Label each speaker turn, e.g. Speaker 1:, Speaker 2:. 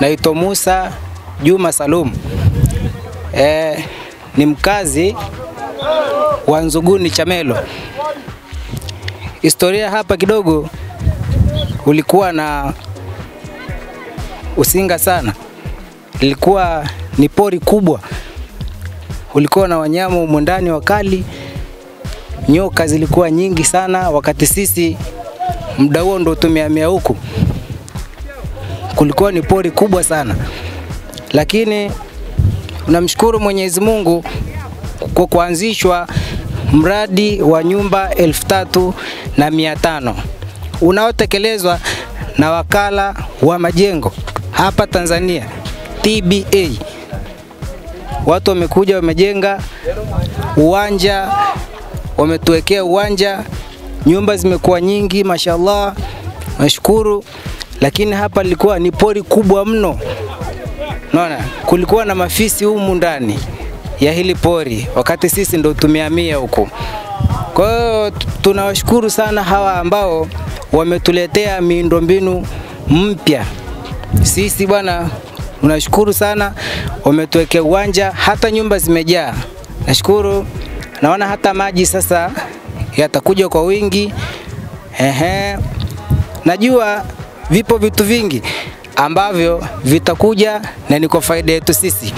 Speaker 1: naitwa Musa Juma Salum. E, ni mkazi wa Nzuguni Chamelo. Historia hapa kidogo ulikuwa na usinga sana, ilikuwa ni pori kubwa, ulikuwa na wanyama humo ndani wakali, nyoka zilikuwa nyingi sana. Wakati sisi muda huo ndo tumehamia huku, kulikuwa ni pori kubwa sana, lakini namshukuru Mwenyezi Mungu kwa kuanzishwa mradi wa nyumba elfu tatu na mia tano unaotekelezwa na wakala wa majengo hapa Tanzania TBA. Watu wamekuja wamejenga uwanja, wametuwekea uwanja, nyumba zimekuwa nyingi, mashallah, nashukuru. Lakini hapa lilikuwa ni pori kubwa mno, naona kulikuwa na mafisi humu ndani ya hili pori, wakati sisi ndo tumehamia huku. Kwa hiyo tunawashukuru sana hawa ambao wametuletea miundombinu mpya. Sisi bwana, tunashukuru sana, wametuwekea uwanja, hata nyumba zimejaa. Nashukuru, naona hata maji sasa yatakuja kwa wingi. Ehe, najua vipo vitu vingi ambavyo vitakuja na ni kwa faida yetu sisi.